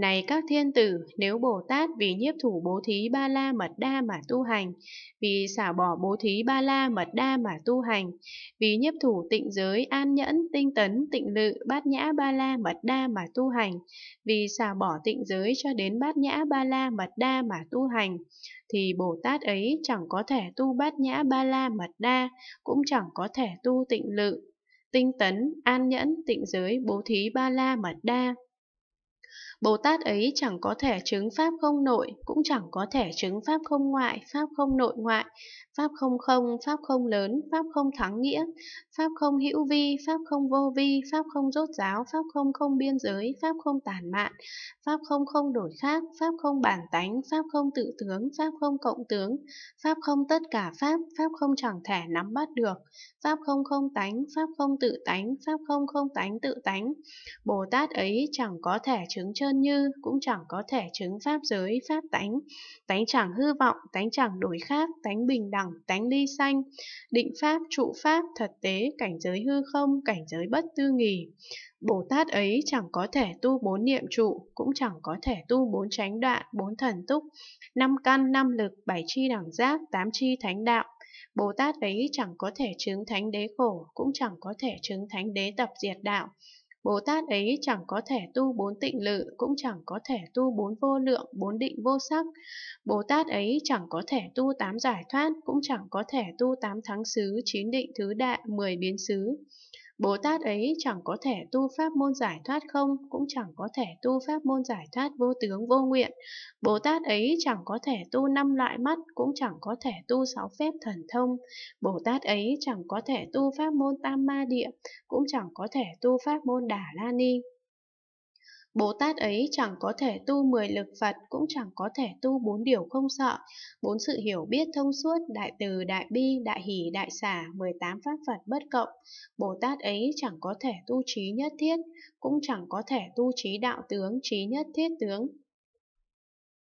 Này các thiên tử, nếu Bồ Tát vì nhiếp thủ bố thí ba la mật đa mà tu hành, vì xả bỏ bố thí ba la mật đa mà tu hành, vì nhiếp thủ tịnh giới an nhẫn, tinh tấn, tịnh lự, bát nhã ba la mật đa mà tu hành, vì xả bỏ tịnh giới cho đến bát nhã ba la mật đa mà tu hành, thì Bồ Tát ấy chẳng có thể tu bát nhã ba la mật đa, cũng chẳng có thể tu tịnh lự, tinh tấn, an nhẫn, tịnh giới, bố thí ba la mật đa. Bồ Tát ấy chẳng có thể chứng Pháp không nội, cũng chẳng có thể chứng Pháp không ngoại, Pháp không nội ngoại, Pháp không không, Pháp không lớn, Pháp không thắng nghĩa, Pháp không hữu vi, Pháp không vô vi, Pháp không rốt giáo, Pháp không không biên giới, Pháp không tàn mạn, Pháp không không đổi khác, Pháp không bản tánh, Pháp không tự tướng, Pháp không cộng tướng, Pháp không tất cả Pháp, Pháp không chẳng thể nắm bắt được, Pháp không không tánh, Pháp không tự tánh, Pháp không không tánh tự tánh. Bồ Tát ấy chẳng có thể chứng nhân như, cũng chẳng có thể chứng Pháp giới, Pháp tánh. Tánh chẳng hư vọng, tánh chẳng đổi khác, tánh bình đẳng, tánh ly sanh. Định Pháp, trụ Pháp, thật tế, cảnh giới hư không, cảnh giới bất tư nghỉ. Bồ Tát ấy chẳng có thể tu bốn niệm trụ, cũng chẳng có thể tu bốn chánh đoạn, bốn thần túc, năm căn, năm lực, bảy chi đẳng giác, tám chi thánh đạo. Bồ Tát ấy chẳng có thể chứng thánh đế khổ, cũng chẳng có thể chứng thánh đế tập diệt đạo. Bồ Tát ấy chẳng có thể tu bốn tịnh lự, cũng chẳng có thể tu bốn vô lượng, bốn định vô sắc. Bồ Tát ấy chẳng có thể tu tám giải thoát, cũng chẳng có thể tu tám thắng xứ, chín định thứ đại, mười biến xứ. Bồ Tát ấy chẳng có thể tu pháp môn giải thoát không, cũng chẳng có thể tu pháp môn giải thoát vô tướng vô nguyện. Bồ Tát ấy chẳng có thể tu năm loại mắt, cũng chẳng có thể tu sáu phép thần thông. Bồ Tát ấy chẳng có thể tu pháp môn tam ma địa, cũng chẳng có thể tu pháp môn đà la ni. Bồ Tát ấy chẳng có thể tu mười lực Phật, cũng chẳng có thể tu bốn điều không sợ, bốn sự hiểu biết thông suốt, đại từ, đại bi, đại hỷ, đại xả, 18 pháp Phật bất cộng. Bồ Tát ấy chẳng có thể tu trí nhất thiết, cũng chẳng có thể tu trí đạo tướng, trí nhất thiết tướng.